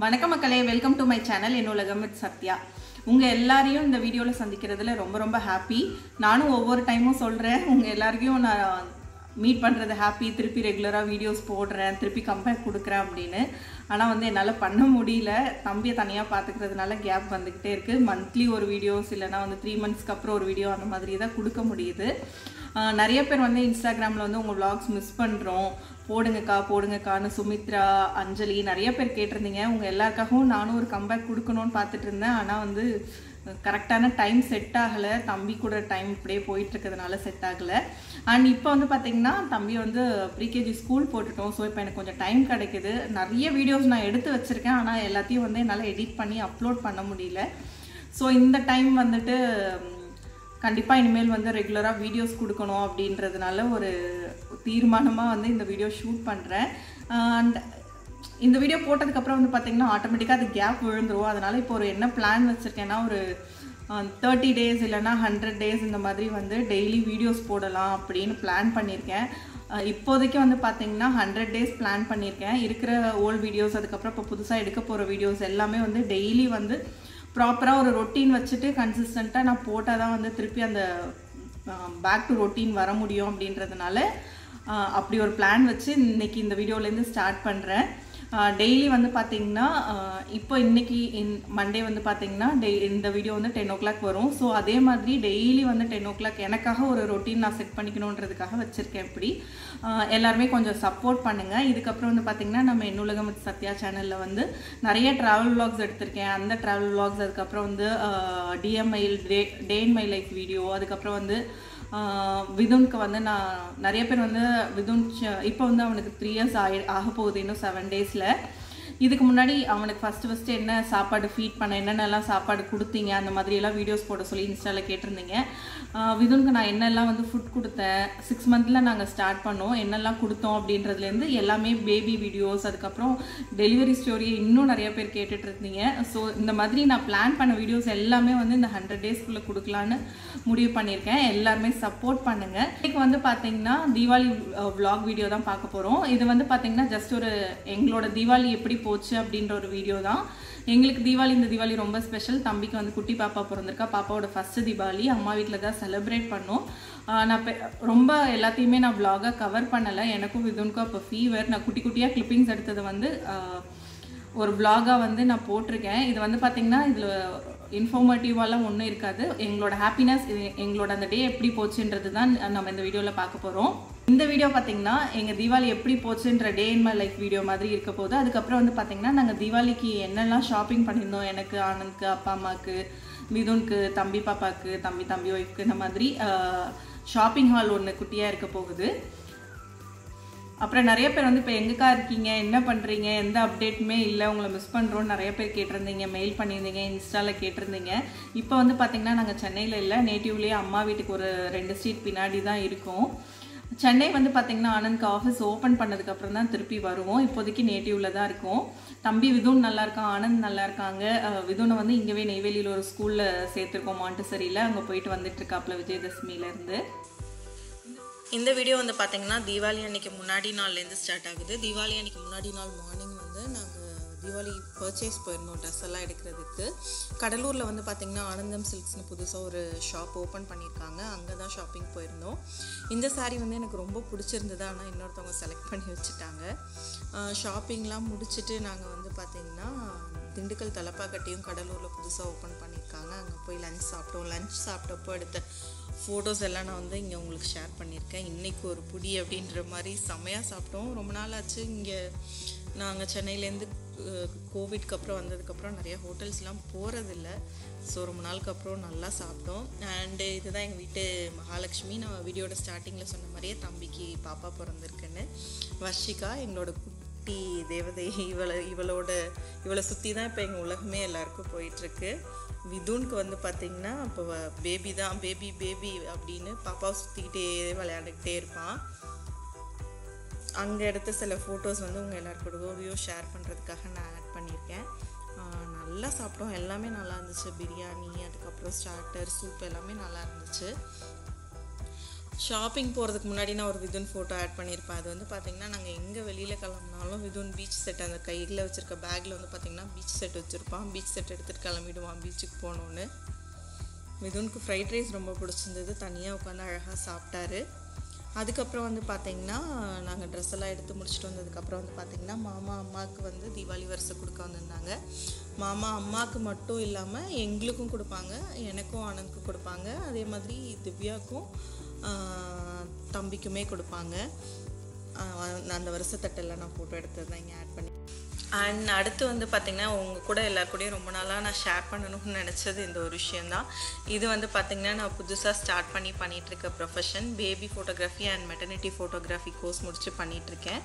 வணக்கம் மக்களே welcome to my channel என் உலகம் வித் சத்யா. உங்கள் எல்லாரையும் இந்த வீடியோவில் சந்திக்கிறதுல ரொம்ப ரொம்ப ஹாப்பி நானும் ஒவ்வொரு டைமும் சொல்கிறேன் உங்கள் எல்லாருக்கையும் நான் மீட் பண்ணுறது ஹாப்பி திருப்பி ரெகுலராக வீடியோஸ் போடுறேன் திருப்பி கம்பேர் கொடுக்குறேன் அப்படின்னு. ஆனால் வந்து என்னால் பண்ண முடியல. தம்பியை தனியாக பார்த்துக்கிறதுனால கேப் வந்துக்கிட்டே இருக்குது மந்த்லி ஒரு வீடியோஸ் இல்லைனா வந்து த்ரீ மந்த்ஸ்க்கு அப்புறம் ஒரு வீடியோ அந்த மாதிரி தான் கொடுக்க முடியுது. நிறைய பேர் வந்து இன்ஸ்டாகிராமில் வந்து உங்கள் vlogs மிஸ் பண்ணுறோம் போடுங்கக்கா போடுங்கக்கான்னு சுமித்ரா அஞ்சலி நிறைய பேர் கேட்டிருந்தீங்க. உங்கள் எல்லாருக்காகவும் நானும் ஒரு கம்பேக் கொடுக்கணும்னு பார்த்துட்டு இருந்தேன். ஆனால் வந்து கரெக்டான டைம் செட் ஆகலை. தம்பி கூட டைம் இப்படியே போயிட்டு இருக்கிறதுனால செட் ஆகலை. அண்ட் இப்போ வந்து பார்த்தீங்கன்னா தம்பி வந்து ப்ரீகேஜி ஸ்கூல் போட்டுட்டோம். ஸோ இப்போ எனக்கு கொஞ்சம் டைம் கிடைக்குது. நிறைய வீடியோஸ் நான் எடுத்து வச்சுருக்கேன். ஆனால் எல்லாத்தையும் வந்து என்னால் எடிட் பண்ணி அப்லோட் பண்ண முடியல. ஸோ இந்த டைம் வந்துட்டு கண்டிப்பாக இனிமேல் வந்து ரெகுலராக வீடியோஸ் கொடுக்கணும் அப்படின்றதுனால ஒரு தீர்மானமாக வந்து இந்த வீடியோ ஷூட் பண்ணுறேன் அண்ட் இந்த வீடியோ போட்டதுக்கப்புறம் வந்து பார்த்தீங்கன்னா ஆட்டோமேட்டிக்காக அது கேப் விழுந்துருவோம் அதனால் இப்போ ஒரு என்ன பிளான் வச்சுருக்கேன்னா ஒரு தேர்ட்டி டேஸ் இல்லைன்னா ஹண்ட்ரட் டேஸ் இந்த மாதிரி வந்து டெய்லி வீடியோஸ் போடலாம் அப்படின்னு பிளான் பண்ணியிருக்கேன். இப்போதைக்கு வந்து பார்த்தீங்கன்னா ஹண்ட்ரட் டேஸ் பிளான் பண்ணியிருக்கேன். இருக்கிற ஓல்டு வீடியோஸ் அதுக்கப்புறம் இப்போ புதுசாக எடுக்க போகிற வீடியோஸ் எல்லாமே வந்து டெய்லி வந்து ப்ராப்பராக ஒரு ரொட்டீன் வச்சுட்டு கன்சிஸ்டண்ட்டாக நான் போட்டால் தான் வந்து திருப்பி அந்த பேக் டு ரொட்டீன் வர முடியும் அப்படின்றதுனால அப்படி ஒரு பிளான் வச்சு இன்னைக்கு இந்த வீடியோலேருந்து ஸ்டார்ட் பண்ணுறேன் டெய்லி வந்து பார்த்தீங்கன்னா இப்போ இன்றைக்கி இன் மண்டே வந்து பார்த்தீங்கன்னா டெய் இந்த வீடியோ வந்து டென் ஓ கிளாக் வரும். ஸோ அதே மாதிரி டெய்லி வந்து டென் ஓ கிளாக் எனக்காக ஒரு ரொட்டீன் நான் செட் பண்ணிக்கணுன்றதுக்காக வச்சுருக்கேன் இப்படி. எல்லாருமே கொஞ்சம் சப்போர்ட் பண்ணுங்கள் இதுக்கப்புறம் வந்து பார்த்தீங்கன்னா நம்ம என்னுலகம் with சத்யா சேனலில் வந்து நிறைய ட்ராவல் விளாக்ஸ் எடுத்திருக்கேன். அந்த ட்ராவல் விளாக்ஸ் அதுக்கப்புறம் வந்து டிஎம்ஐல் day day in my life video அதுக்கப்புறம் வந்து விதுனுக்கு வந்து நான் நிறைய பேர் வந்து விதுன் இப்போ வந்து அவனுக்கு த்ரீ இயர்ஸ் ஆகி ஆக போகுது இன்னும் செவன் டேஸில் இதுக்கு முன்னாடி அவனுக்கு ஃபஸ்ட்டு ஃபஸ்ட்டு என்ன சாப்பாடு ஃபீட் பண்ண என்னென்னலாம் சாப்பாடு கொடுத்தீங்க அந்த மாதிரியெல்லாம் வீடியோஸ் போட சொல்லி இன்ஸ்டாவில் கேட்டிருந்தீங்க. விதுனுக்கு நான் என்னெல்லாம் வந்து ஃபுட் கொடுத்தேன் சிக்ஸ் மந்த்தில் நாங்கள் ஸ்டார்ட் பண்ணோம் என்னெல்லாம் கொடுத்தோம் அப்படின்றதுலேருந்து எல்லாமே பேபி வீடியோஸ் அதுக்கப்புறம் டெலிவரி ஸ்டோரியை இன்னும் நிறைய பேர் கேட்டுட்டு இருந்தீங்க. ஸோ இந்த மாதிரி நான் பிளான் பண்ண வீடியோஸ் எல்லாமே வந்து இந்த ஹண்ட்ரட் டேஸ்க்குள்ளே கொடுக்கலான்னு முடிவு பண்ணியிருக்கேன். எல்லாருமே சப்போர்ட் பண்ணுங்கள் இன்னைக்கு வந்து பார்த்தீங்கன்னா தீபாவளி vlog வீடியோ தான் பார்க்க போகிறோம் இது வந்து பார்த்தீங்கன்னா ஜஸ்ட் ஒரு எங்களோட தீபாவளி எப்படி போ போச்சு அப்படின்ற ஒரு வீடியோ தான். எங்களுக்கு தீபாவளி இந்த தீபாவளி ரொம்ப ஸ்பெஷல் தம்பிக்கு வந்து குட்டி பாப்பா பிறந்திருக்கா. பாப்பாவோட ஃபஸ்ட்டு தீபாவளி. அம்மா வீட்டில் தான் செலிப்ரேட் பண்ணோம். நான் இப்போ ரொம்ப எல்லாத்தையுமே நான் விலாகாக கவர் பண்ணலை. எனக்கும் விதுனுக்கும் அப்போ ஃபீவர் நான் குட்டி குட்டியாக கிளிப்பிங்ஸ் எடுத்தது வந்து ஒரு விலாகாக வந்து நான் போட்டிருக்கேன். இது வந்து பார்த்திங்கன்னா இதில் இன்ஃபார்மேட்டிவாலாம் ஒன்றும் இருக்காது. எங்களோட ஹாப்பினஸ் எங்களோட அந்த டே எப்படி போச்சுன்றது தான் நம்ம இந்த வீடியோவில் பார்க்க போகிறோம் இந்த வீடியோ பார்த்தீங்கன்னா எங்கள் தீபாவளி எப்படி போச்சுன்ற day in my life video மாதிரி இருக்க போகுது. அதுக்கப்புறம் வந்து பார்த்தீங்கன்னா நாங்கள் தீபாவளிக்கு என்னெல்லாம் ஷாப்பிங் பண்ணியிருந்தோம்? எனக்கு ஆனந்த்க்கு அப்பா அம்மாவுக்கு மிதுனுக்கு தம்பி பாப்பாவுக்கு தம்பி தம்பி ஒய்ஃப்க்கு இந்த மாதிரி ஷாப்பிங் ஹால் ஒன்று குட்டியாக இருக்க போகுது. அப்புறம் நிறைய பேர் வந்து இப்போ எங்கக்கா இருக்கீங்க? என்ன பண்ணுறீங்க எந்த அப்டேட்டுமே இல்லை. உங்களை மிஸ் பண்ணுறோன்னு நிறைய பேர் கேட்டிருந்தீங்க. மெயில் பண்ணியிருந்தீங்க. இன்ஸ்டாவில் கேட்டிருந்தீங்க. இப்போ வந்து பார்த்தீங்கன்னா நாங்கள் சென்னையில் இல்லை. நேட்டிவ்லேயே அம்மா வீட்டுக்கு ஒரு ரெண்டு ஸ்ட்ரீட் பின்னாடி தான் இருக்கோம். சென்னை வந்து பார்த்தீங்கன்னா ஆனந்த்க்கு ஆஃபீஸ் ஓப்பன் பண்ணதுக்கப்புறம் தான் திருப்பி வருவோம். இப்போதைக்கு நேட்டிவில் தான் இருக்கோம். தம்பி விதுன் நல்லா இருக்கான் ஆனந்த் நல்லா இருக்காங்க. விதுனை வந்து இங்கவே நெய்வேலியில் ஒரு ஸ்கூலில் சேர்த்துருக்கோம் மாண்டசரியில் அங்கே போயிட்டு வந்துட்டு இருக்காப்புல விஜயதசமியிலேருந்து இந்த வீடியோ வந்து பார்த்தீங்கன்னா தீபாவளி அன்னைக்கு முன்னாடி நாள்லேருந்து ஸ்டார்ட் ஆகுது. தீபாவளி அன்னைக்கு முன்னாடி நாள் மார்னிங் வந்து நாங்கள் தீபாவளி பர்ச்சேஸ் போயிருந்தோம் ட்ரெஸ் எல்லாம் எடுக்கிறதுக்கு. கடலூரில் வந்து பார்த்தீங்கன்னா ஆனந்தம் சில்க்ஸ்னு புதுசாக ஒரு ஷாப் ஓப்பன் பண்ணியிருக்காங்க. அங்கே தான் ஷாப்பிங் போயிருந்தோம். இந்த சாரீ வந்து எனக்கு ரொம்ப பிடிச்சிருந்தது. ஆனால் இன்னொருத்தவங்க செலக்ட் பண்ணி வச்சுட்டாங்க. ஷாப்பிங்லாம் முடிச்சுட்டு நாங்கள் வந்து பார்த்தீங்கன்னா திண்டுக்கல் தலப்பாக்கட்டியும் கடலூரில் புதுசாக ஓப்பன் பண்ணியிருக்காங்க. அங்கே போய் லஞ்ச் சாப்பிட்டோம். லஞ்ச் சாப்பிட்டப்போ எடுத்த ஃபோட்டோஸ் எல்லாம் நான் வந்து இங்கே உங்களுக்கு ஷேர் பண்ணியிருக்கேன். இன்றைக்கி ஒரு புடி அப்படின்ற மாதிரி செமையாக சாப்பிட்டோம். ரொம்ப நாள் ஆச்சு. இங்கே நாங்கள் சென்னையிலேருந்து கோவிட்க்கு அப்புறம் வந்ததுக்கப்புறம் நிறைய ஹோட்டல்ஸ்லாம் போகிறதில்ல ஸோ ரொம்ப நாளுக்கு அப்புறம் நல்லா சாப்பிட்டோம். அண்டு இதுதான் எங்கள் வீட்டு மகாலட்சுமி. நான் வீடியோட ஸ்டார்டிங்கில் சொன்ன மாதிரியே தம்பிக்கு பாப்பா பிறந்திருக்குன்னு. வர்ஷிகா எங்களோட குட்டி தேவதை இவளை இவளோட இவளை சுற்றி தான் இப்போ எங்கள் உலகமே எல்லாருக்கும் போயிட்டுருக்கு. விதுனுக்கு வந்து பார்த்திங்கன்னா இப்போ பேபி தான் பேபி பேபி அப்படின்னு பாப்பாவை சுற்றிக்கிட்டே விளையாண்டுக்கிட்டே இருப்பான். அங்கே எடுத்த சில ஃபோட்டோஸ் வந்து உங்கள் எல்லாருக்கூடவும் ஷேர் பண்ணுறதுக்காக நான் ஆட் பண்ணியிருக்கேன். நல்லா சாப்பிட்டோம். எல்லாமே நல்லா இருந்துச்சு. பிரியாணி அதுக்கப்புறம் ஸ்டார்டர் சூப் எல்லாமே நல்லா இருந்துச்சு. ஷாப்பிங் போகிறதுக்கு முன்னாடி நான் ஒரு விதுன் ஃபோட்டோ ஆட் பண்ணியிருப்பேன். அது வந்து பார்த்திங்கன்னா நாங்கள் எங்கே வெளியில் கிளம்புனாலும் விதுன் பீச் செட் அந்த கையில் வச்சுருக்க பேக்கில் வந்து பார்த்திங்கன்னா பீச் செட் வச்சுருப்பான். பீச் செட் எடுத்துகிட்டு கிளம்பிடுவான் பீச்சுக்கு போனோன்னு மிதுனுக்கு ஃப்ரைட் ரைஸ் ரொம்ப பிடிச்சிருந்தது. தனியாக உட்காந்து அழகாக சாப்பிட்டாரு. அதுக்கப்புறம் வந்து பார்த்திங்கன்னா நாங்கள் ட்ரெஸ் எல்லாம் எடுத்து முடிச்சுட்டு வந்ததுக்கப்புறம் வந்து பார்த்திங்கன்னா மாமா அம்மாவுக்கு வந்து தீபாவளி வருஷம் கொடுக்க வந்திருந்தாங்க. மாமா அம்மாவுக்கு மட்டும் இல்லாமல் எங்களுக்கும் கொடுப்பாங்க எனக்கும் ஆனந்த்க்கும் கொடுப்பாங்க. அதே மாதிரி திவ்யாவுக்கும் தம்பிக்குமே கொடுப்பாங்க. அந்த வருஷத்தட்டெல்லாம் நான் ஃபோட்டோ எடுத்தது தான் இங்கே ஆட் பண்ணி அண்ட் அடுத்து வந்து பார்த்திங்கன்னா உங்கள் கூட எல்லார் கூடயும் ரொம்ப நாளாக நான் ஷேர் பண்ணணும்னு நினச்சது இந்த ஒரு விஷயந்தான் இது வந்து பார்த்திங்கன்னா நான் புதுசாக ஸ்டார்ட் பண்ணி பண்ணிகிட்ருக்க profession baby photography and maternity photography course முடித்து பண்ணிகிட்ருக்கேன்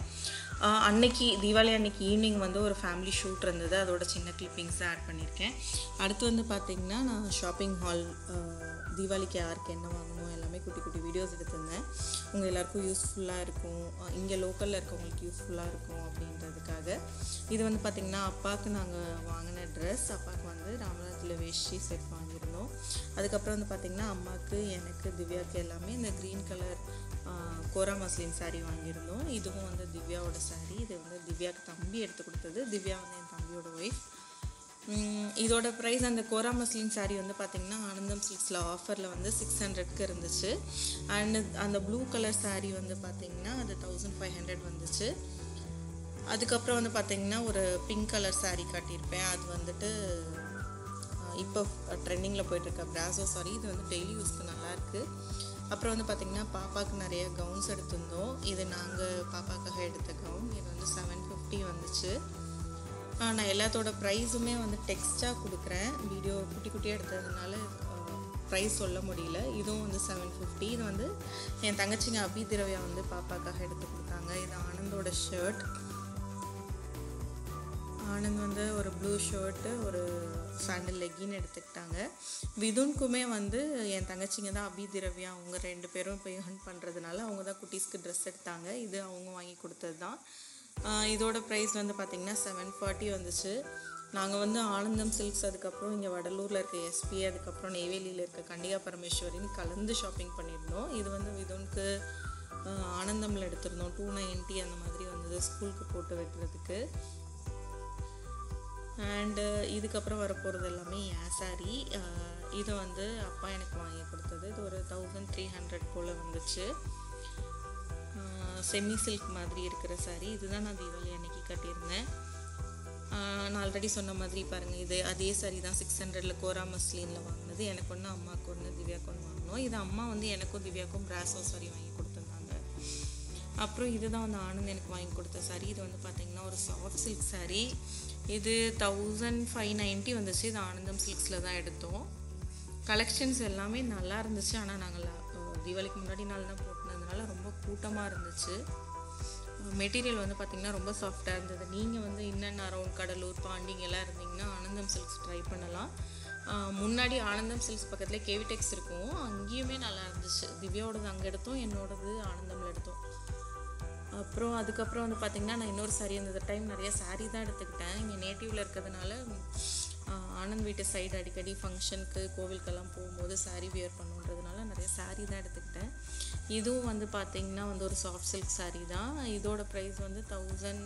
அன்னைக்கு தீபாவளி அன்னைக்கு ஈவினிங் வந்து ஒரு ஃபேமிலி ஷூட் இருந்தது. அதோட சின்ன கிளிப்பிங்ஸ் ஆட் பண்ணியிருக்கேன். அடுத்து வந்து பார்த்திங்கன்னா நான் ஷாப்பிங் ஹால் தீபாவளிக்கு யாருக்கு என்ன வாங்கணும் எல்லாமே குட்டி குட்டி வீடியோஸ் எடுத்திருந்தேன். உங்கள் எல்லாருக்கும் யூஸ்ஃபுல்லாக இருக்கும். இங்கே லோக்கலில் இருக்கவங்களுக்கு யூஸ்ஃபுல்லாக இருக்கும் அப்படின்றதுக்காக. இது வந்து பார்த்திங்கன்னா அப்பாவுக்கு நாங்கள் வாங்கின ட்ரெஸ் அப்பாவுக்கு வந்து ராமராஜில் வேஷ்டி செட் வாங்கியிருந்தோம். அதுக்கப்புறம் வந்து பார்த்திங்கன்னா அம்மாவுக்கு எனக்கு திவ்யாவுக்கு எல்லாமே இந்த green colour kora muslin sari வாங்கியிருந்தோம். இதுவும் வந்து திவ்யாவோட சாரீ இது வந்து திவ்யாவுக்கு தம்பி எடுத்து கொடுத்தது. திவ்யா வந்து என் தம்பியோட ஒய்ஃப் இதோட ப்ரைஸ் அந்த கோரா மஸ்லின் சாரீ வந்து பார்த்திங்கன்னா ஆனந்தம் சில்க்ஸில் ஆஃபரில் வந்து சிக்ஸ் ஹண்ட்ரட்க்கு இருந்துச்சு. அண்ட் அந்த ப்ளூ கலர் சாரீ வந்து பார்த்திங்கன்னா அது தௌசண்ட் ஃபைவ் ஹண்ட்ரட் வந்துச்சு. அதுக்கப்புறம் வந்து பார்த்திங்கன்னா ஒரு பிங்க் கலர் சாரீ காட்டியிருப்பேன். அது வந்துட்டு இப்போ ட்ரெண்டிங்கில் போயிட்டுருக்க பிராசோ சாரி இது வந்து டெய்லி யூஸ்க்கு நல்லாயிருக்கு. அப்புறம் வந்து பார்த்திங்கன்னா பாப்பாவுக்கு நிறைய கவுன்ஸ் எடுத்திருந்தோம். இது நாங்கள் பாப்பாக்காக எடுத்த கவுன் இது வந்து செவன் ஃபிஃப்டி வந்துச்சு. நான் எல்லாத்தோட ப்ரைஸுமே வந்து டெக்ஸ்ட்டாக கொடுக்குறேன். வீடியோ குட்டி குட்டியாக எடுத்ததுனால ப்ரைஸ் சொல்ல முடியல. இதுவும் வந்து செவன் ஃபிஃப்டி இது வந்து என் தங்கச்சிங்க அபி திரவியா வந்து பாப்பாக்காக எடுத்து கொடுத்தாங்க. இது ஆனந்தோட ஷர்ட் ஆனந்த் வந்து ஒரு ப்ளூ ஷர்ட்டு ஒரு சாண்டில் லெக்கின்னு எடுத்துக்கிட்டாங்க. விதுன்க்குமே வந்து என் தங்கச்சிங்க தான் அபி திரவியா அவங்க ரெண்டு பேரும் இப்போ ஏர்ன் பண்ணுறதுனால அவங்க தான் குட்டீஸ்க்கு ட்ரெஸ் எடுத்தாங்க. இது அவங்க வாங்கி கொடுத்தது தான் இதோட ப்ரைஸ் வந்து பார்த்திங்கன்னா செவன் ஃபார்ட்டி வந்துச்சு. நாங்கள் வந்து ஆனந்தம் சில்க்ஸ் அதுக்கப்புறம் இங்கே வடலூரில் இருக்க எஸ்பி அதுக்கப்புறம் நெய்வேலியில் இருக்க கண்டிகா பரமேஸ்வரின்னு கலந்து ஷாப்பிங் பண்ணியிருந்தோம். இது வந்து விதுனுக்கு ஆனந்தமில் எடுத்திருந்தோம். டூ நைன்ட்டி அந்த மாதிரி வந்தது ஸ்கூலுக்கு போட்டு வைக்கிறதுக்கு. அண்டு இதுக்கப்புறம் வரப்போகிறது எல்லாமே என் சாரி இது வந்து அப்பா எனக்கு வாங்கி கொடுத்தது. இது ஒரு தௌசண்ட் த்ரீ ஹண்ட்ரட் போல் வந்துச்சு. செமி சில்க் மாதிரி இருக்கிற சாரீ இதுதான் நான் தீபாவளி அன்னைக்கு கட்டியிருந்தேன். நான் ஆல்ரெடி சொன்ன மாதிரி பாருங்கள் இது அதே சாரீ தான் சிக்ஸ் ஹண்ட்ரடில் கோரா மஸ்லினில் வாங்கினது. எனக்கு ஒன்று அம்மாவுக்கு ஒன்று திவ்யாக்கு ஒன்று வாங்கினோம் இது அம்மா வந்து எனக்கும் திவ்யாக்கும் பிராசோ saree வாங்கி கொடுத்துருந்தாங்க. அப்புறம் இதுதான் வந்து ஆனந்த் எனக்கு வாங்கி கொடுத்த சாரீ இது வந்து பார்த்திங்கன்னா ஒரு சாஃப்ட் சில்க் சாரீ இது தௌசண்ட் ஃபைவ் நைன்ட்டி வந்துச்சு. இது ஆனந்தம் சில்க்ஸில் தான் எடுத்தோம். கலெக்ஷன்ஸ் எல்லாமே நல்லா இருந்துச்சு. ஆனால் நாங்கள் தீபாவளிக்கு முன்னாடி நாள் தான் போட்டுனதுனால ரொம்ப கூட்டமாக இருந்துச்சு. மெட்டீரியல் வந்து பார்த்திங்கன்னா ரொம்ப சாஃப்டாக இருந்தது. நீங்கள் வந்து இன்னென்ன அரௌண்ட் கடலூர் பாண்டிங்கெல்லாம் இருந்தீங்கன்னா ஆனந்தம் சில்க்ஸ் ட்ரை பண்ணலாம். முன்னாடி ஆனந்தம் சில்க்ஸ் பக்கத்தில் கேவிடெக்ஸ் இருக்கும். அங்கேயுமே நல்லா இருந்துச்சு. திவ்யாவோடது அங்கே எடுத்தோம் என்னோடது ஆனந்தமில் எடுத்தோம். அப்புறம் அதுக்கப்புறம் வந்து பார்த்திங்கன்னா நான் இன்னொரு சாரி அந்த டைம் நிறைய saree தான் எடுத்துக்கிட்டேன். இங்கே நேட்டிவில் இருக்கிறதுனால ஆனந்த் வீட்டு சைடு அடிக்கடி ஃபங்க்ஷனுக்கு கோவிலுக்கெல்லாம் போகும்போது saree வியர் பண்ணுன்றதுனால நிறைய saree தான் எடுத்துக்கிட்டேன். இதுவும் வந்து பார்த்திங்கன்னா வந்து ஒரு சாஃப்ட் சில்க் சாரீ தான். இதோட ப்ரைஸ் வந்து தௌசண்ட்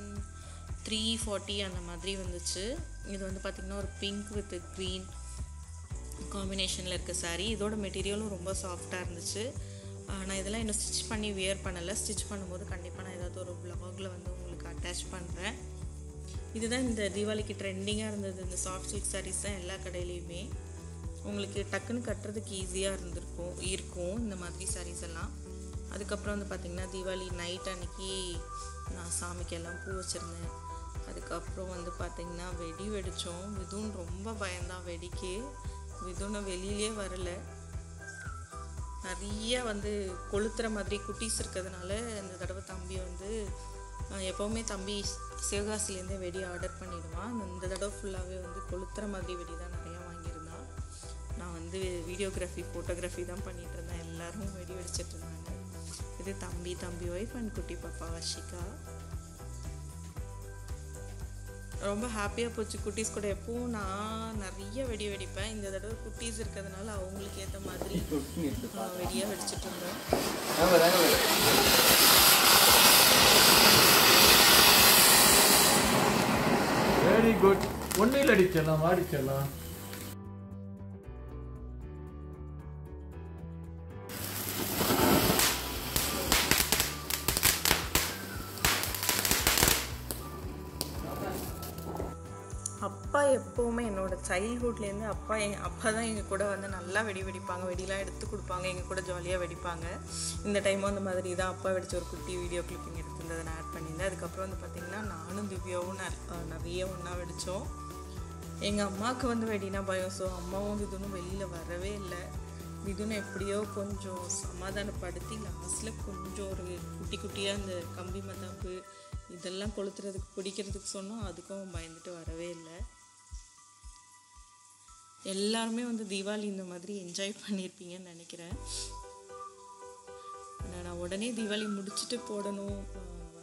த்ரீ ஃபார்ட்டி அந்த மாதிரி வந்துச்சு. இது வந்து பார்த்திங்கன்னா ஒரு பிங்க் வித் க்ரீன் காம்பினேஷனில் இருக்க சாரீ இதோட மெட்டீரியலும் ரொம்ப சாஃப்டாக இருந்துச்சு. நான் இதெல்லாம் இன்னும் ஸ்டிச் பண்ணி வியர் பண்ணலை. ஸ்டிச் பண்ணும்போது கண்டிப்பாக நான் ஏதாவது ஒரு ப்ளாகில் வந்து உங்களுக்கு அட்டாச் பண்ணுறேன் இதுதான் இந்த தீபாவளிக்கு ட்ரெண்டிங்காக இருந்தது. இந்த சாஃப்ட் சில்க் சாரீஸ் தான் எல்லா கடையிலையுமே. உங்களுக்கு டக்குன்னு கட்டுறதுக்கு ஈஸியாக இருந்திருக்கும் இருக்கும் இந்த மாதிரி சாரீஸ் எல்லாம். அதுக்கப்புறம் வந்து பார்த்திங்கன்னா தீபாவளி நைட் அன்னைக்கு நான் சாமிக்கெல்லாம் பூ வச்சுருந்தேன். அதுக்கப்புறம் வந்து பார்த்திங்கன்னா வெடி வெடித்தோம் விதுன் ரொம்ப பயந்தான் வெடிக்கு. விதுனை வெளியிலே வரல. நிறைய வந்து கொளுத்துற மாதிரி குட்டீஸ் இருக்கிறதுனால இந்த தடவை தம்பி வந்து எப்போவுமே தம்பி சிவகாசிலேருந்தே வெடி ஆர்டர் பண்ணிடுவான். இந்த தடவை ஃபுல்லாகவே வந்து கொளுத்துற மாதிரி வெடி தான் நிறையா வாங்கியிருந்தான். நான் வந்து வீடியோகிராஃபி ஃபோட்டோகிராஃபி தான் பண்ணிகிட்டு இருந்தேன். எல்லோரும் வெடி வெடிச்சிட்டு இது தம்பி தம்பி ஒய்ஃப் அண்ட் குட்டி பாப்பா வர்ஷிகா. ரொம்ப ஹாப்பியாக போச்சு. குட்டீஸ் கூட எப்பவும் நான் நிறைய வெடி வெடிப்பேன். இந்த தடவை குட்டீஸ் இருக்கிறதுனால அவங்களுக்கு ஏற்ற மாதிரி வெடியாக வெடிச்சிட்டு இருந்தோம் வெரி குட் ஒன்னில் அடிச்சிடலாம் அடிச்சிடலாம் எப்போவுமே என்னோட சைல்ட்ஹுட்லேருந்து அப்பா என் அப்பா தான் எங்கள் கூட வந்து நல்லா வெடி வெடிப்பாங்க வெடிலாம் எடுத்து கொடுப்பாங்க எங்கள் கூட ஜாலியாக வெடிப்பாங்க. இந்த டைமும் அந்த மாதிரி தான் அப்பா வெடிச்ச ஒரு குட்டி வீடியோ கிளிப்பிங் எடுத்துருந்ததை நான் ஆட் பண்ணியிருந்தேன். அதுக்கப்புறம் வந்து பார்த்திங்கன்னா நானும் திவ்யாவும் நிறைய ஒன்றா வெடித்தோம் எங்கள் அம்மாவுக்கு வந்து வெடினா பயம். ஸோ அம்மாவும் விதுனும் வெளியில் வரவே இல்லை. விதுனை எப்படியோ கொஞ்சம் சமாதானப்படுத்தி லாஸ்ட்டில் கொஞ்சம் ஒரு குட்டி குட்டியாக இந்த கம்பி மத்தாப்பு இதெல்லாம் கொளுத்துறதுக்கு பிடிக்கிறதுக்கு சொன்னோம் அதுக்கும் பயந்துட்டு வரவே இல்லை. எல்லாருமே வந்து தீபாவளி இந்த மாதிரி என்ஜாய் பண்ணியிருப்பீங்கன்னு நினைக்கிறேன். ஆனால் நான் உடனே தீபாவளி முடிச்சுட்டு போடணும்.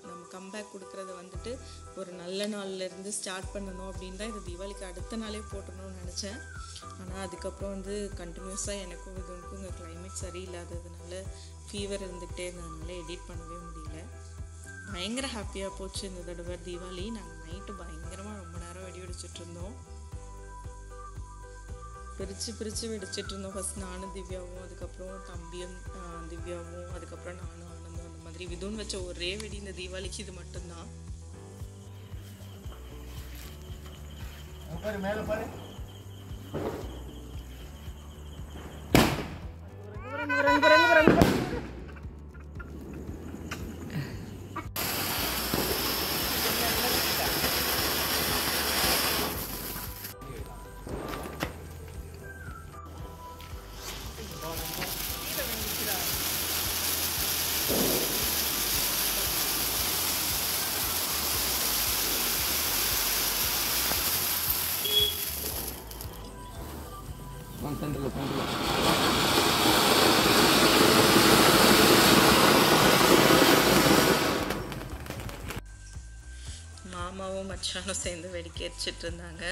நம்ம கம்பேக் கொடுக்குறத வந்துட்டு ஒரு நல்ல நாள்லேருந்து ஸ்டார்ட் பண்ணணும் அப்படின்னு தான் இந்த தீபாவளிக்கு அடுத்த நாளே போட்டணும்னு நினச்சேன். ஆனால் அதுக்கப்புறம் வந்து கண்டினியூஸாக எனக்கும் இதுக்கும் இங்கே கிளைமேட் சரியில்லாததுனால ஃபீவர் இருந்துகிட்டே இருந்ததுனால எடிட் பண்ணவே முடியல. பயங்கர ஹாப்பியாக போச்சு இந்த தடவை தீபாவளி. நாங்கள் நைட்டு பயங்கரமாக ரொம்ப நேரம் வெடி வெடிச்சிட்டு இருந்தோம். பிரித்து பிரித்து வெடிச்சிட்டு இருந்தோம் ஃபர்ஸ்ட் நானும் திவ்யாவும் அதுக்கப்புறம் தம்பியும் திவ்யாவும் அதுக்கப்புறம் நானும் ஆனந்தும் அந்த மாதிரி. விதுன்னு வச்ச ஒரே வெடி இந்த தீபாவளிக்கு இது மட்டும்தான். பாரு மேலே பாரு. வெடிக்க எரிச்சிட்டு இருந்தாங்க.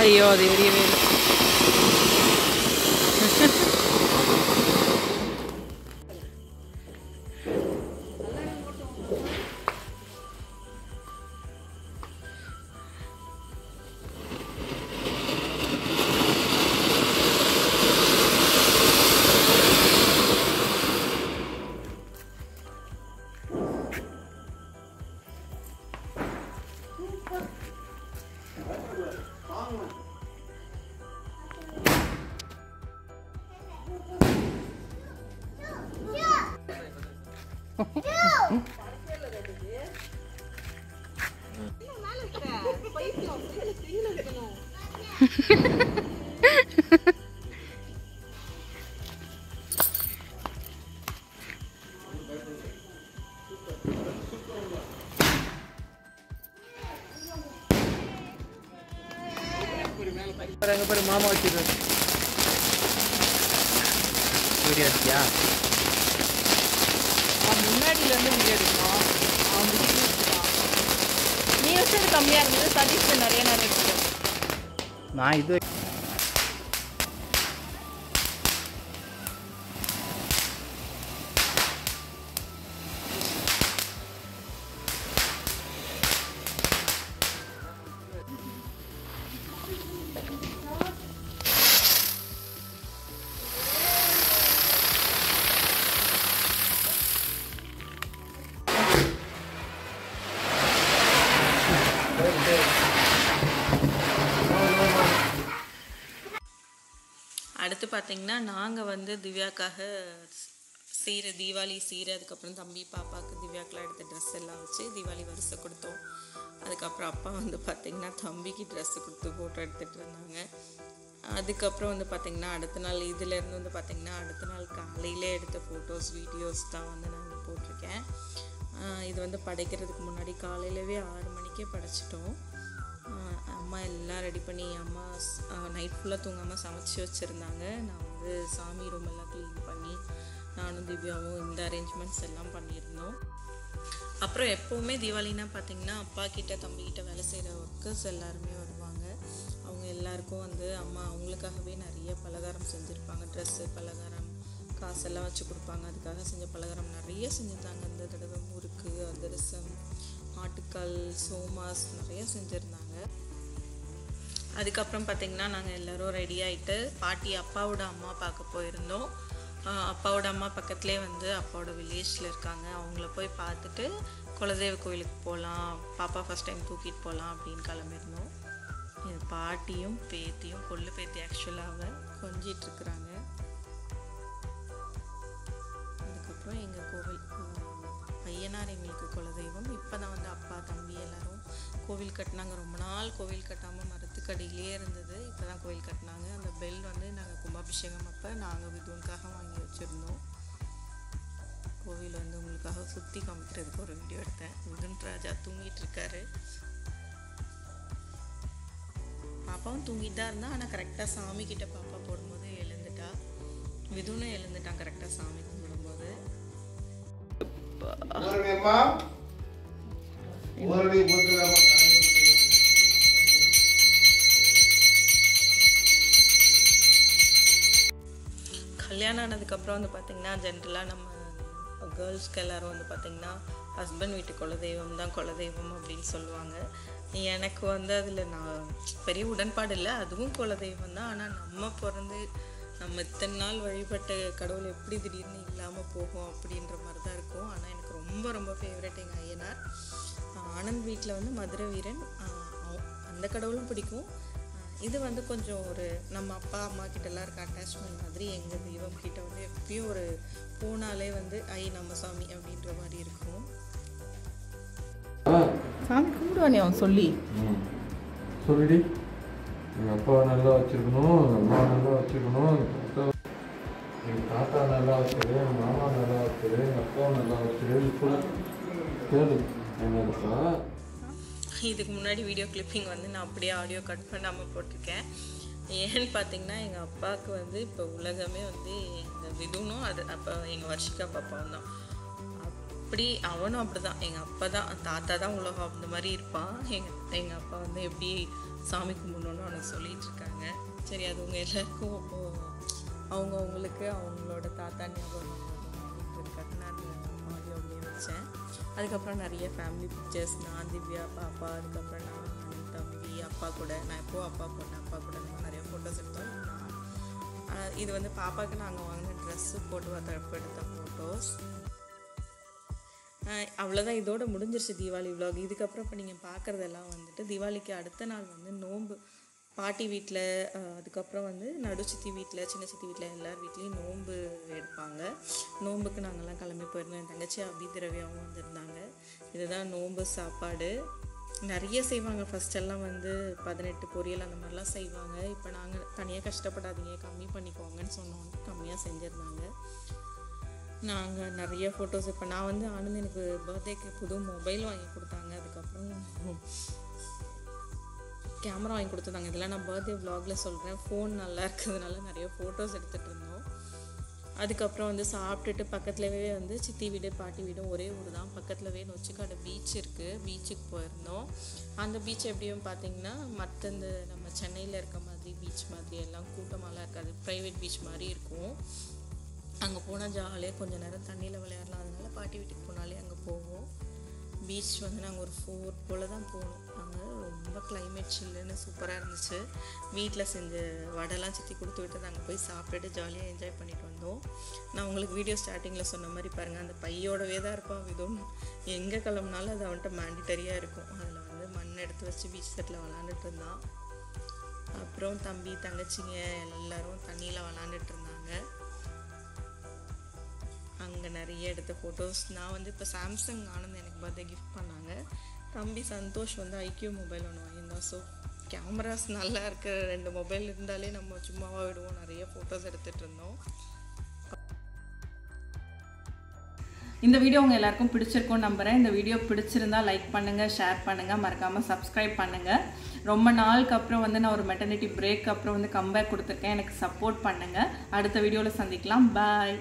ஐயோ அது எரியவே இல்லை. முன்னாடில இருந்து வீடியோ எடுக்கணும் அவன் வீடியோ நீ வச்சது கம்மியா இருந்தது சதீஷ் நிறைய நேரம் நான் இது அடுத்து பார்த்தீங்கன்னா நாங்கள் வந்து திவ்யாக்காக சீரை தீபாவளி சீரை அதுக்கப்புறம் தம்பி பாப்பாவுக்கு திவ்யாக்கெலாம் எடுத்த ட்ரெஸ் எல்லாம் வச்சு தீபாவளி வரிசை கொடுத்தோம். அதுக்கப்புறம் அப்பா வந்து பார்த்திங்கன்னா தம்பிக்கு ட்ரெஸ்ஸு கொடுத்து ஃபோட்டோ எடுத்துகிட்டு இருந்தாங்க அதுக்கப்புறம் வந்து பார்த்திங்கன்னா அடுத்த நாள் இதுலேருந்து வந்து பார்த்திங்கன்னா அடுத்த நாள் காலையிலே எடுத்த ஃபோட்டோஸ் வீடியோஸ் தான் வந்து நான் போட்டிருக்கேன். இது வந்து படைக்கிறதுக்கு முன்னாடி காலையிலவே ஆறு மணிக்கே படைச்சிட்டோம். அம்மா எல்லாம் ரெடி பண்ணி அம்மா நைட் ஃபுல்லாக தூங்காமல் சமைச்சு வச்சுருந்தாங்க. நான் வந்து சாமி ரூம் எல்லாம் க்ளீன் பண்ணி நானும் திவ்யாவும் இந்த அரேஞ்ச்மெண்ட்ஸ் எல்லாம் பண்ணியிருந்தோம். அப்புறம் எப்போவுமே தீபாவளினா பார்த்தீங்கன்னா அப்பா கிட்ட தம்பிக்கிட்ட வேலை செய்கிற ஒர்க்கர்ஸ் எல்லாருமே வருவாங்க. அவங்க எல்லாருக்கும் வந்து அம்மா அவங்களுக்காகவே நிறைய பலகாரம் செஞ்சுருப்பாங்க. ட்ரெஸ்ஸு பலகாரம் காசெல்லாம் வச்சு கொடுப்பாங்க. அதுக்காக செஞ்ச பலகாரம் நிறைய செஞ்சுருந்தாங்க. இந்த தடவை முறுக்கு அதிரசம் ஆட்டுக்கால் சோமாஸ் நிறைய செஞ்சு அதுக்கப்புறம் பார்த்திங்கன்னா நாங்கள் எல்லோரும் ரெடி ஆகிட்டு பாட்டி அப்பாவோட அம்மா பார்க்க போயிருந்தோம். அப்பாவோட அம்மா பக்கத்துலேயே வந்து அப்பாவோட வில்லேஜில் இருக்காங்க. அவங்கள போய் பார்த்துட்டு குலதெய்வ கோயிலுக்கு போகலாம் பாப்பா ஃபஸ்ட் டைம் தூக்கிட்டு போகலாம் அப்படின்னு கிளம்பியிருந்தோம். இது பாட்டியும் பேத்தியும் கொள்ளு பேத்தி ஆக்சுவலாக கொஞ்சிட்டு இருக்கிறாங்க. அதுக்கப்புறம் எங்கள் கோவில் பையனார் எங்களுக்கு குலதெய்வம். இப்போ தான் வந்து அப்பா தம்பி எல்லாரும் கோவில் கட்டினாங்க. ரொம்ப நாள் கோவில் கட்டாமல் மரத்துக்கடியிலே இருந்தது. இப்போ தான் கோவில் கட்டினாங்க. அந்த பெல் வந்து நாங்கள் கும்பாபிஷேகம் அப்போ நாங்கள் விதுவுக்காக வாங்கி வச்சுருந்தோம். கோவில் வந்து உங்களுக்காக சுற்றி காமிக்கிறதுக்கு ஒரு வீடியோ எடுத்தேன். விதுன் ராஜா தூங்கிட்டு இருக்காரு. பாப்பாவும் தூங்கிட்டு தான் இருந்தா ஆனால் கரெக்டாக சாமி கிட்ட பாப்பா போடும்போது எழுந்துட்டா. விதுனும் எழுந்துட்டான் கரெக்டாக சாமி கும்பிடும்போது. ஒரு அம்மா கல்யாணம் ஆனதுக்கப்புறம் வந்து பார்த்திங்கன்னா ஜென்ரலாக நம்ம கேர்ள்ஸ்க்கு எல்லாரும் வந்து பார்த்திங்கன்னா ஹஸ்பண்ட் வீட்டு குலதெய்வம் தான் குலதெய்வம் அப்படின்னு சொல்லுவாங்க. எனக்கு வந்து அதில் நான் பெரிய உடன்பாடு இல்லை. அதுவும் குலதெய்வம் தான். ஆனால் நம்ம பிறந்து நம்ம இத்தனை நாள் வழிபட்ட கடவுள் எப்படி திடீர்னு இல்லாமல் போகும் அப்படின்ற மாதிரி தான் இருக்கும். ஆனால் எனக்கு ரொம்ப ரொம்ப ஃபேவரட் எங்கள் ஐயனார். ஆனந்த் வீட்டில் வந்து மதுரை வீரன். அவ- அந்த கடவுளும் பிடிக்கும். இது வந்து கொஞ்சம் ஒரு நம்ம அப்பா அம்மா கிட்டலாம் இருக்க அட்டாச்மெண்ட் மாதிரி எங்கள் தெய்வம் கிட்ட வந்து எப்பயும் ஒரு போனாலே வந்து ஐ நம்ம சாமி அப்படின்ற மாதிரி இருக்கும். சாமி கும்பிடுவானே அவன் சொல்லி. சொல்லிடி. எங்கள் அப்பாவை நல்லா வச்சுருக்கணும் அம்மா நல்லா வச்சுருக்கணும் எங்கள் தாத்தா நல்லா வச்சிரு எங்கள் மாமா நல்லா வச்சிரு எங்கள் அப்பாவை நல்லா வச்சிரு இப்போ கேளு. என்னப்பா இதுக்கு முன்னாடி வீடியோ கிளிப்பிங் வந்து நான் அப்படியே ஆடியோ கட் பண்ணாமல் போட்டிருக்கேன். ஏன்னு பார்த்தீங்கன்னா எங்கள் அப்பாவுக்கு வந்து இப்போ உலகமே வந்து எங்கள் விதுனும் அது அப்போ எங்கள் வர்ஷிகா பாப்பாவும் தான். அப்படி அவனும் அப்படி தான் எங்கள் அப்பா தான் தாத்தா தான் உலகம் அந்த மாதிரி இருப்பான். எங்கள் எங்கள் அப்பா வந்து எப்படி சாமி கும்பிடணும்னு அவனுக்கு சொல்லிகிட்டு இருக்காங்க. சரி அது உங்கள் எல்லாருக்கும் அப்போ அவங்க அவங்களுக்கு அவங்களோட தாத்தா ஞாபகம் இருக்காங்க நான் ஆடியோ அப்படியே வச்சேன். அதுக்கப்புறம் நிறைய ஃபேமிலி பிக்சர்ஸ் நான் திவ்யா பாப்பா அதுக்கப்புறம் நான் தம்பி அப்பா கூட. நான் எப்போ அப்பா போனேன் அப்பா கூட நம்ம நிறைய ஃபோட்டோஸ் எடுத்தோம். நான் இது வந்து பாப்பாவுக்கு நாங்கள் வாங்கின ட்ரெஸ்ஸு போட்டு பார்த்தப்ப எடுத்த ஃபோட்டோஸ் அவ்வளோதான் இதோட முடிஞ்சிருச்சு தீபாவளி விலாக் இதுக்கப்புறம் இப்போ நீங்கள் பார்க்குறதெல்லாம் வந்துட்டு தீபாவளிக்கு அடுத்த நாள் வந்து நோன்பு பாட்டி வீட்டில் அதுக்கப்புறம் வந்து நடு சித்தி வீட்டில் சின்ன சித்தி வீட்டில் எல்லார் வீட்லேயும் நோன்பு எடுப்பாங்க. நோன்புக்கு நாங்கள்லாம் கிளம்பி போயிருந்தோம். என் தங்கச்சி அபிதிரவியாவும் வந்திருந்தாங்க. இதுதான் நோன்பு சாப்பாடு. நிறைய செய்வாங்க. ஃபஸ்ட்டெல்லாம் வந்து பதினெட்டு பொரியல் அந்த மாதிரிலாம் செய்வாங்க. இப்போ நாங்கள் தனியாக கஷ்டப்படாதீங்க. கம்மி பண்ணிக்கோங்கன்னு சொன்னோம். கம்மியாக செஞ்சுருந்தாங்க. நாங்கள் நிறைய ஃபோட்டோஸ் இப்போ நான் வந்து ஆனந்த் எனக்கு பர்த்டேக்கு புது மொபைல் வாங்கி கொடுத்தாங்க. அதுக்கப்புறம் கேமரா வாங்கி கொடுத்துருந்தாங்க. இதெல்லாம் நான் பர்த்டே வ்ளாகில் சொல்கிறேன் ஃபோன் நல்லா இருக்கிறதுனால நிறைய ஃபோட்டோஸ் எடுத்துகிட்டு இருந்தோம். அதுக்கப்புறம் வந்து சாப்பிட்டுட்டு பக்கத்துலவே வந்து சித்தி வீடு பாட்டி வீடும் ஒரே ஊர் தான். பக்கத்துலவே நொச்சிக்காடு பீச் இருக்குது பீச்சுக்கு போயிருந்தோம். அந்த பீச் எப்படியும் பார்த்தீங்கன்னா மற்ற இந்த நம்ம சென்னையில் இருக்க மாதிரி பீச் மாதிரி எல்லாம் கூட்டமாலாம் இருக்காது. ப்ரைவேட் பீச் மாதிரி இருக்கும். அங்கே போனால் ஜாலியாக கொஞ்சம் நேரம் தண்ணியில் விளையாடலாம். அதனால பாட்டி வீட்டுக்கு போனாலே அங்கே போவோம். பீச் வந்து நாங்கள் ஒரு ஃபோர் போல் தான் போனோம். அங்கே ரொம்ப கிளைமேட் சில்லுன்னு சூப்பராக இருந்துச்சு. வீட்டில் செஞ்ச வடைலாம் சுற்றி கொடுத்து விட்டு அங்கே போய் சாப்பிட்டுட்டு ஜாலியாக என்ஜாய் பண்ணிட்டு வந்தோம். நான் உங்களுக்கு வீடியோ ஸ்டார்டிங்கில் சொன்ன மாதிரி பாருங்கள் அந்த பையோடவே தான் இருப்பான் விதம் எங்கே கிளம்புனாலும் அது அவன்கிட்ட மேண்டிட்டரியாக இருக்கும். அதில் வந்து மண் எடுத்து வச்சு பீச் செட்டில் விளாண்டுட்டு இருந்தான். அப்புறம் தம்பி தங்கச்சிங்க எல்லாரும் தண்ணியில் விளாண்டுட்டு இருந்தாங்க. அங்கே நிறைய எடுத்த ஃபோட்டோஸ் நான் வந்து இப்போ சாம்சங் ஆனந்த் எனக்கு பர்த்டே கிஃப்ட் பண்ணாங்க. தம்பி சந்தோஷ் வந்து ஐக்கியூ மொபைல் ஒன்று வாங்கியிருந்தோம் ஸோ கேமராஸ் நல்லா இருக்கிற ரெண்டு மொபைல் இருந்தாலே நம்ம சும்மாவாக விடுவோம். நிறைய ஃபோட்டோஸ் எடுத்துகிட்டு இருந்தோம். இந்த வீடியோ உங்கள் எல்லாருக்கும் பிடிச்சிருக்கும்னு நம்புகிறேன் இந்த வீடியோ பிடிச்சிருந்தா லைக் பண்ணுங்கள் ஷேர் பண்ணுங்கள் மறக்காமல் சப்ஸ்கிரைப் பண்ணுங்கள் ரொம்ப நாளுக்கு அப்புறம் வந்து நான் ஒரு மெட்டர்னிட்டி பிரேக் அப்புறம் வந்து கம்பேக் கொடுத்துருக்கேன். எனக்கு சப்போர்ட் பண்ணுங்கள் அடுத்த வீடியோவில் சந்திக்கலாம். பாய்